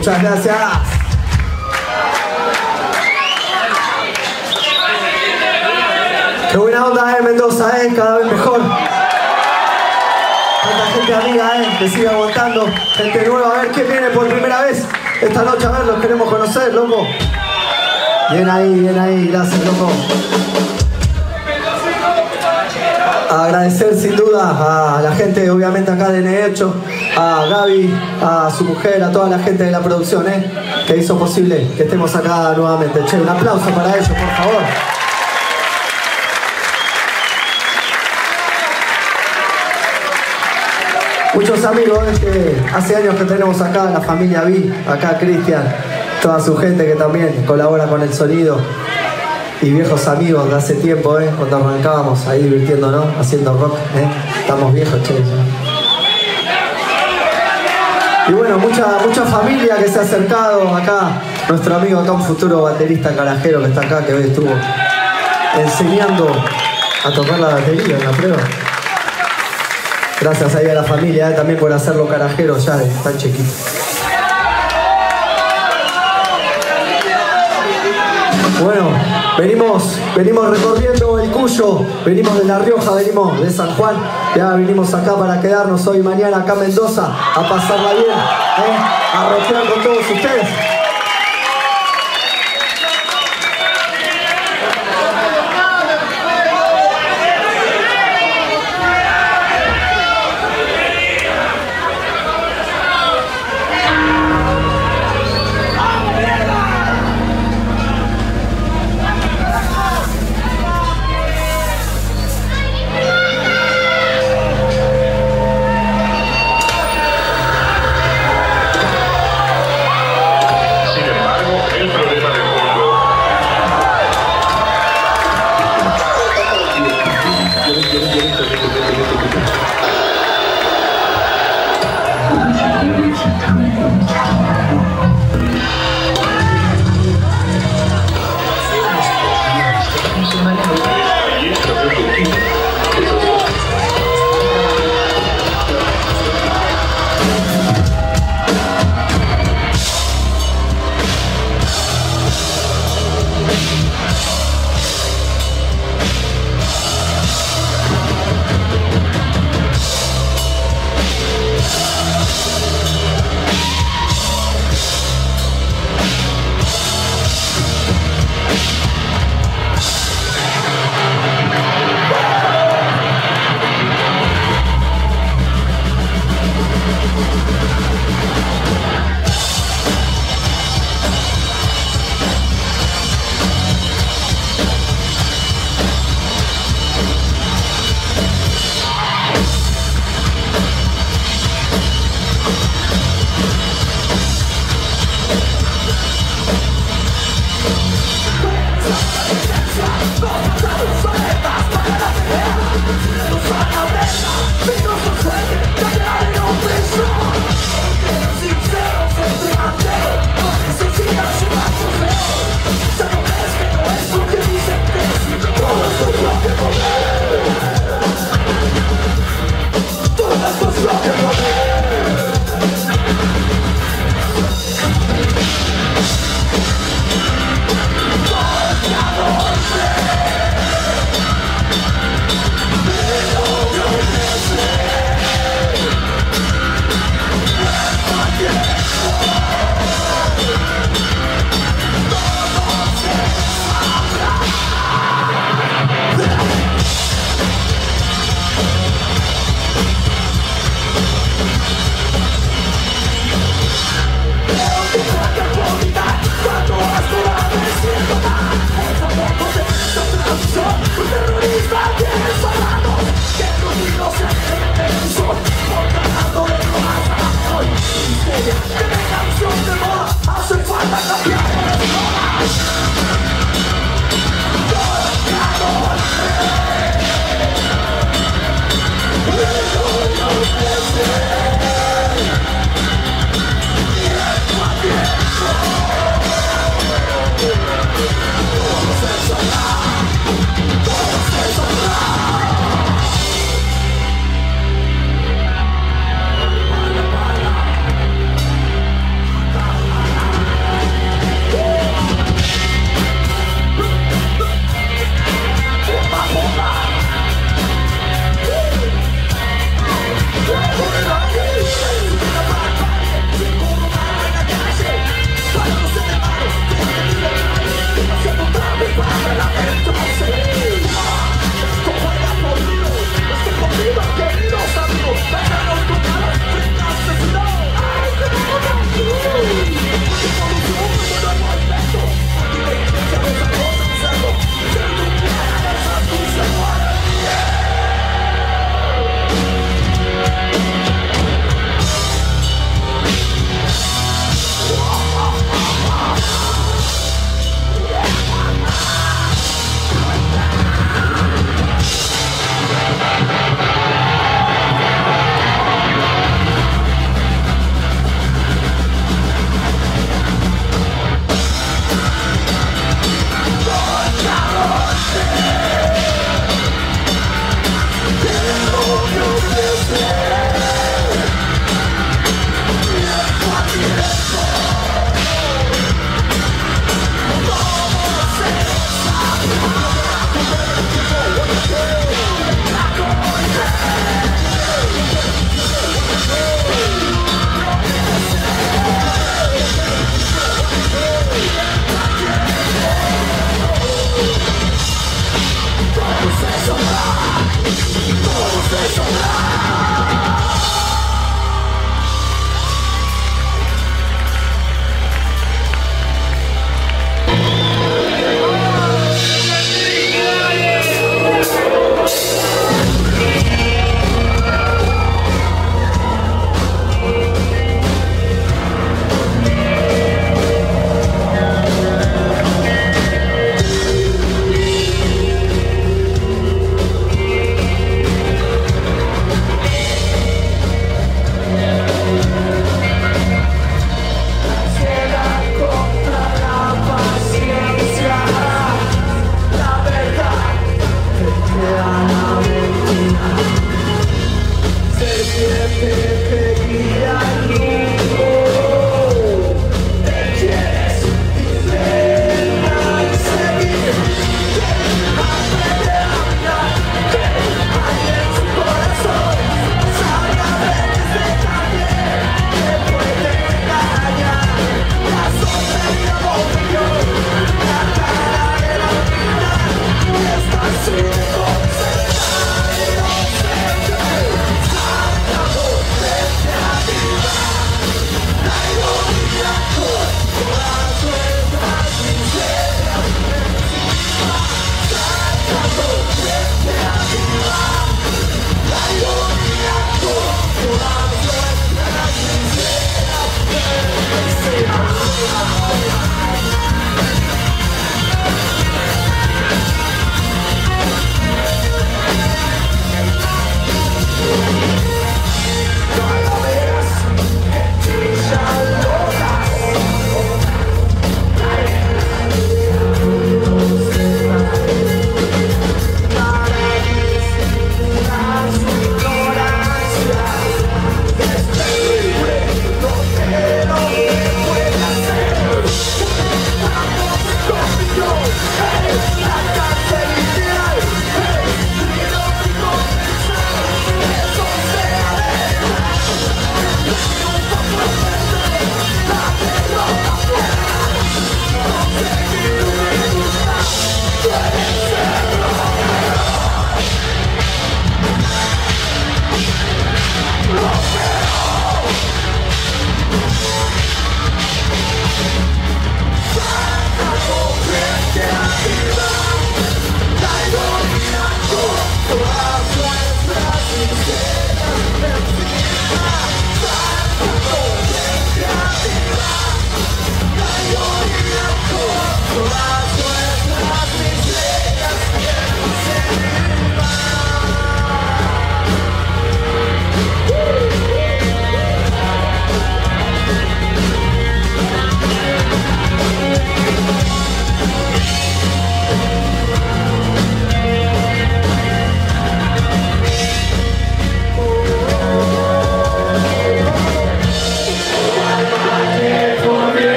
Muchas gracias. Qué buena onda, eh, Mendoza, eh, cada vez mejor. Tanta gente amiga, eh, que sigue aguantando. Gente nueva, a ver quién viene por primera vez esta noche, a ver, los queremos conocer, loco. Bien ahí, bien ahí, gracias, loco. Agradecer sin duda a la gente, obviamente, acá de N8, a Gaby, a su mujer, a toda la gente de la producción, ¿eh? que hizo posible que estemos acá nuevamente. Che, un aplauso para ellos, por favor. Muchos amigos ¿eh? que hace años que tenemos acá, la familia Vi, acá Cristian, toda su gente que también colabora con el sonido y viejos amigos de hace tiempo, ¿eh? cuando arrancábamos ahí divirtiéndonos, haciendo rock. ¿eh? Estamos viejos, che. Y bueno, mucha, mucha familia que se ha acercado acá. Nuestro amigo acá, un futuro baterista carajero que está acá, que hoy estuvo enseñando a tocar la batería en la prueba. Gracias ahí a la familia, ¿eh? también por hacerlo carajero ya de tan chiquito. Bueno, venimos, venimos recorriendo el Cuyo, venimos de La Rioja, venimos de San Juan, ya vinimos acá para quedarnos hoy y mañana acá en Mendoza a pasarla bien, ¿eh? a rockear con todos ustedes.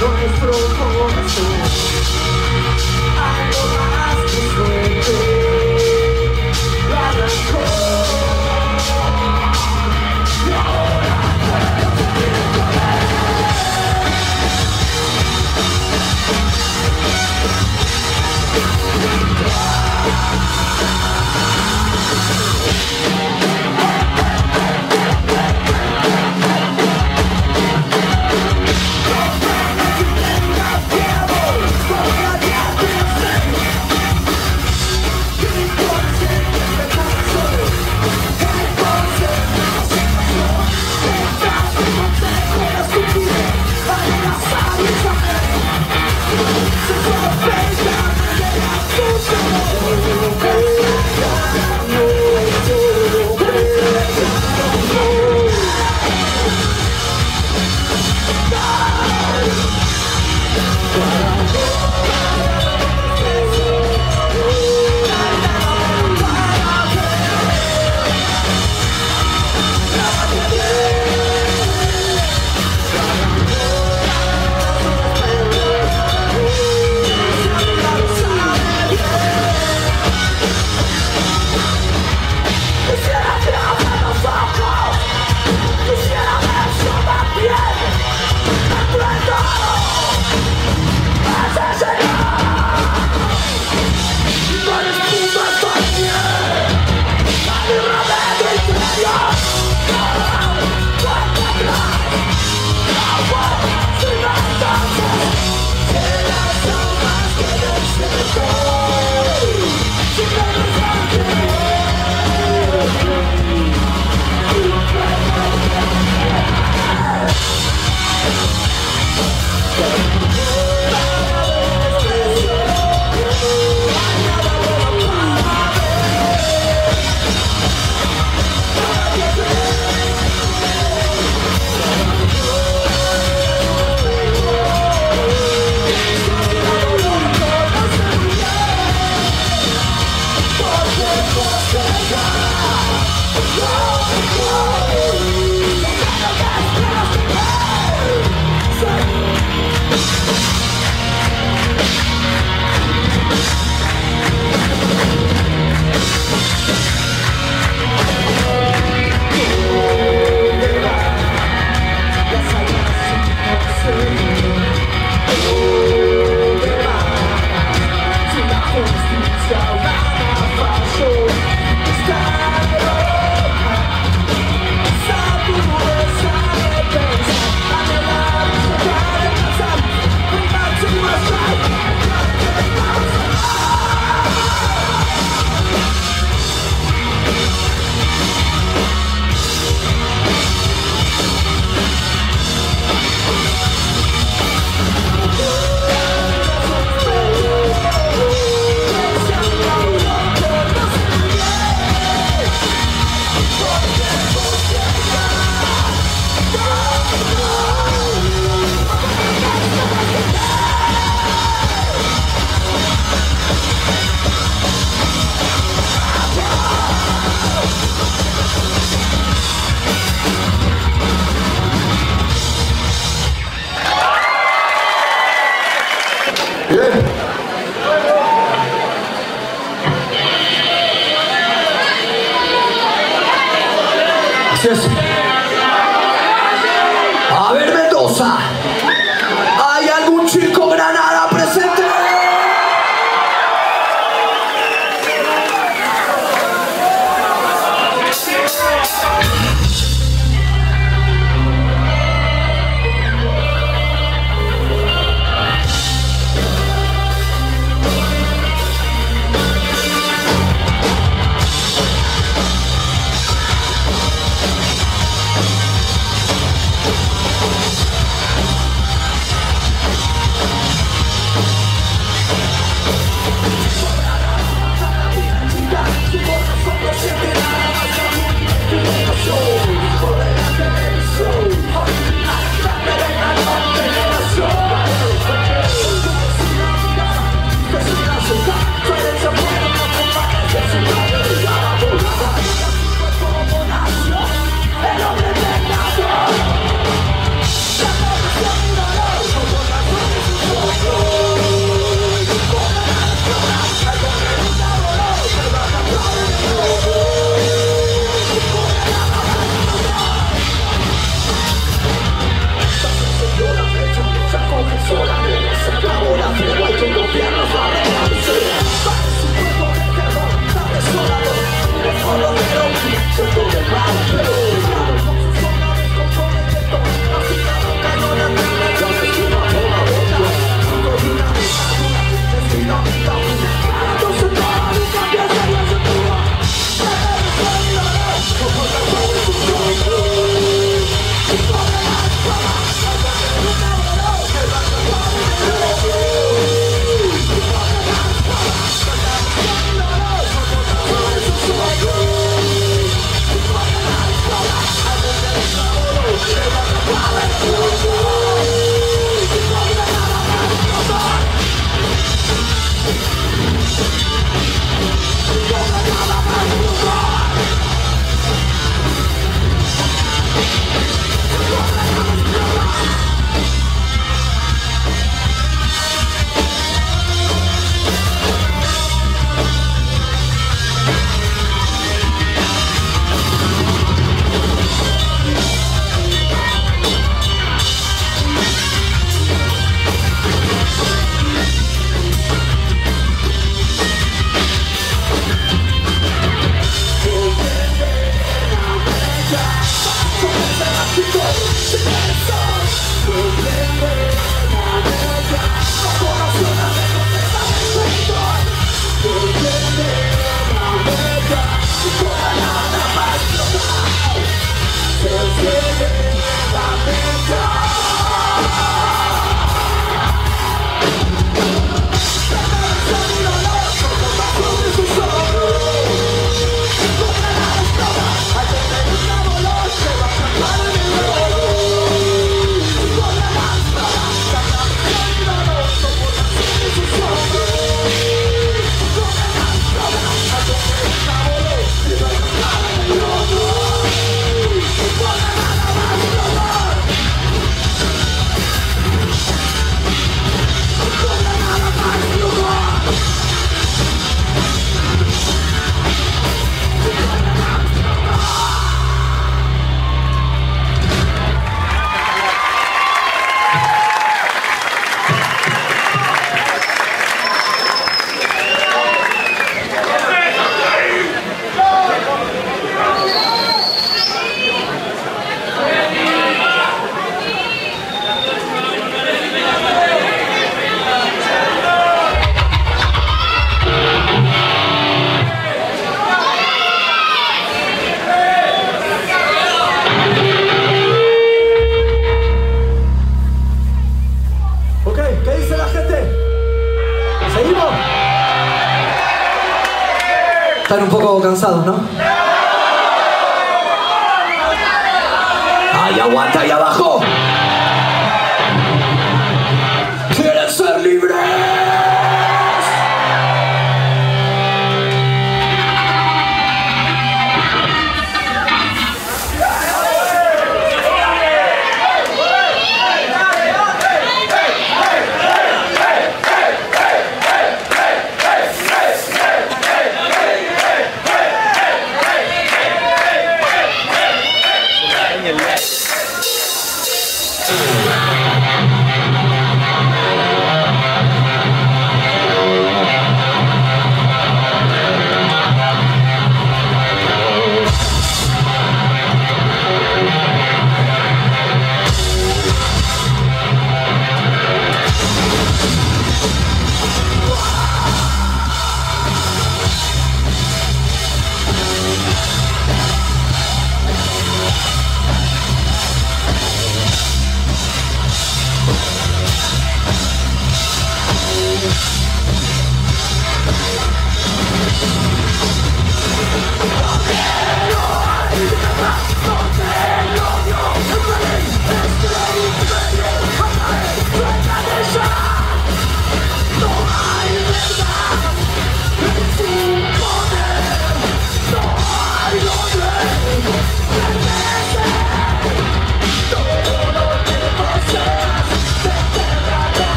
Nuestro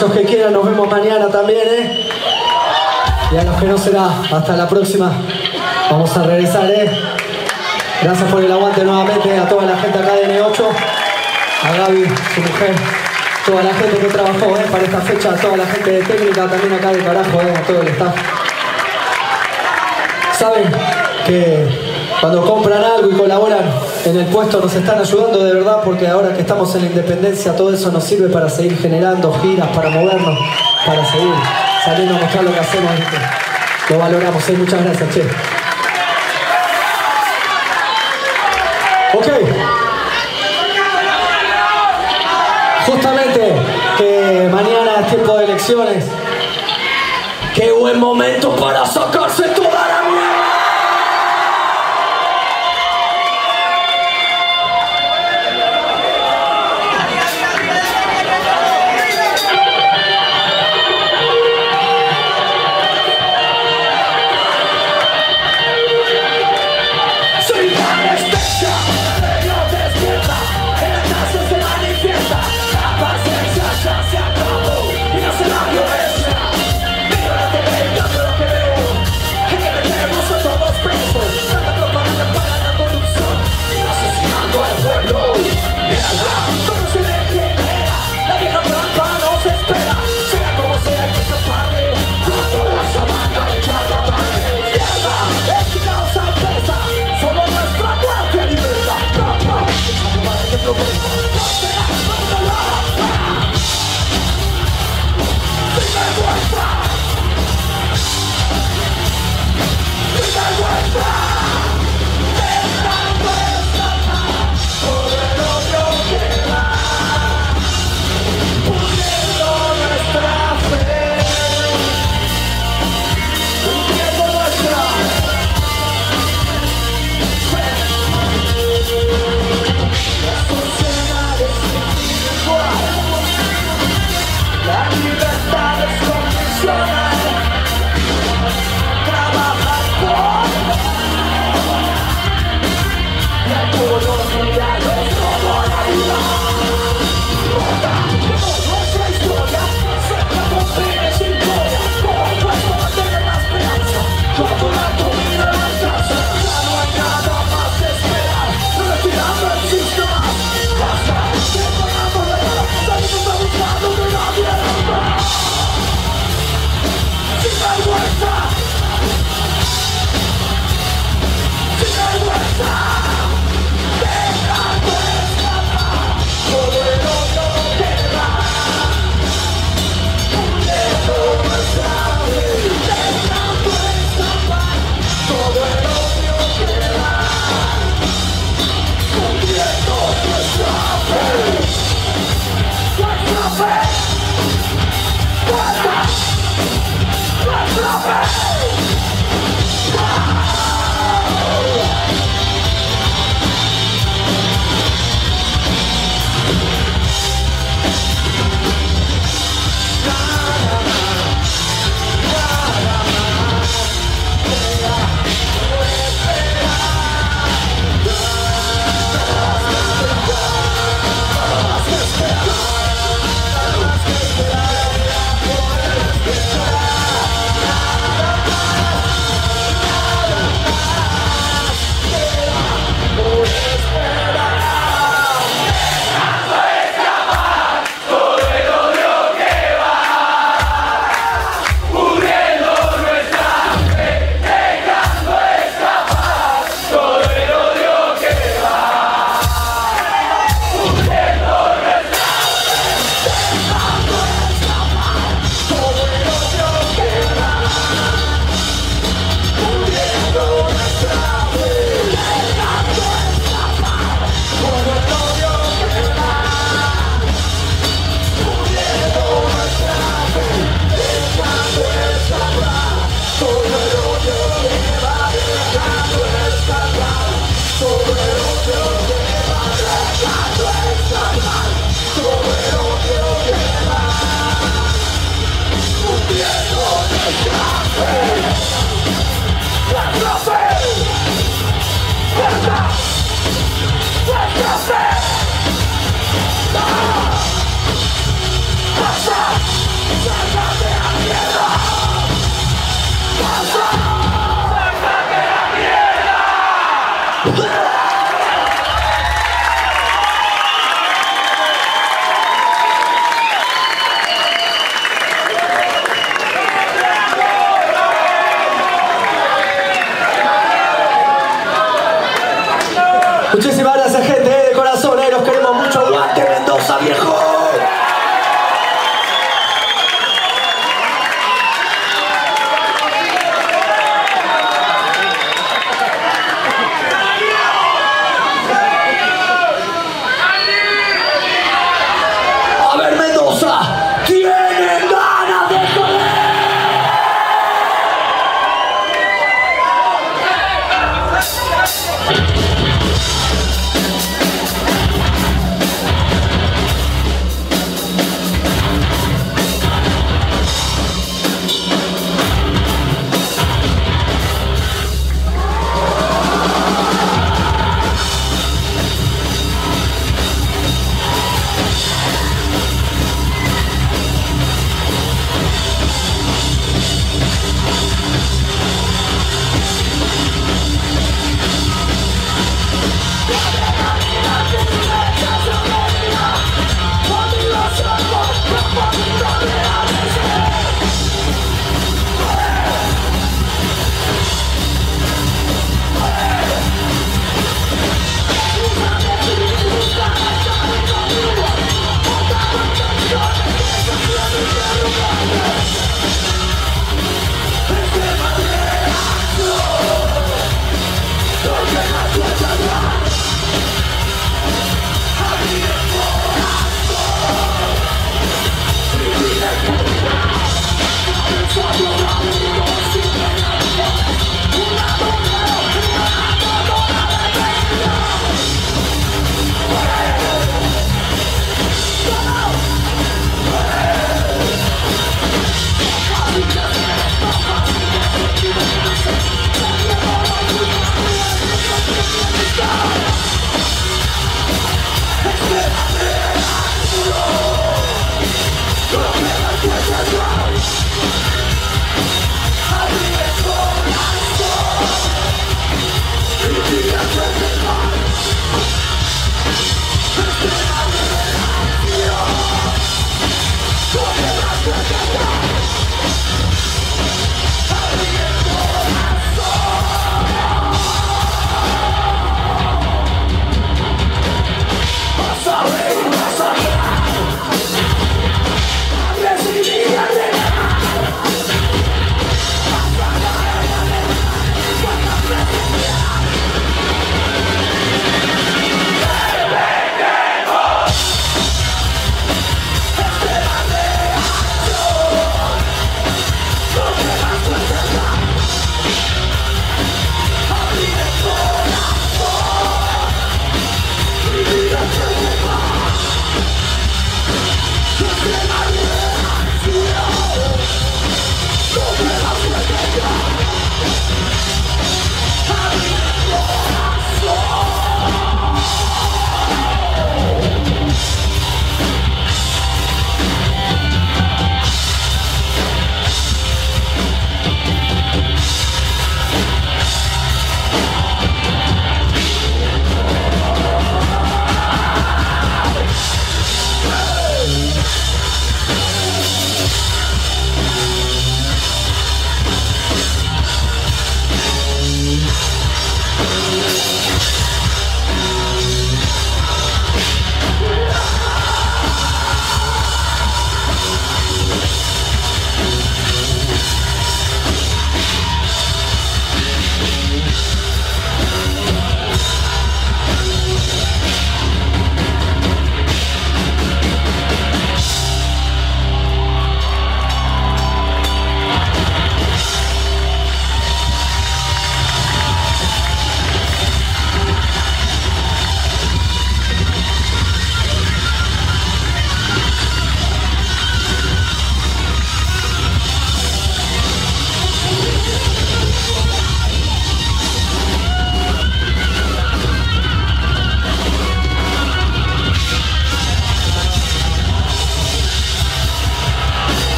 Aquellos que quieran nos vemos mañana también, ¿eh? Y a los que no será, hasta la próxima. Vamos a regresar, ¿eh? Gracias por el aguante nuevamente a toda la gente acá de N8, a Gaby, su mujer, toda la gente que trabajó ¿eh? para esta fecha, toda la gente de técnica también acá de carajo, ¿eh? a todo el staff. Saben que cuando compran algo y colaboran en el puesto nos están ayudando de verdad porque ahora que estamos en la independencia todo eso nos sirve para seguir generando giras, para movernos, para seguir saliendo a mostrar lo que hacemos. Lo valoramos, ¿eh? muchas gracias, Che.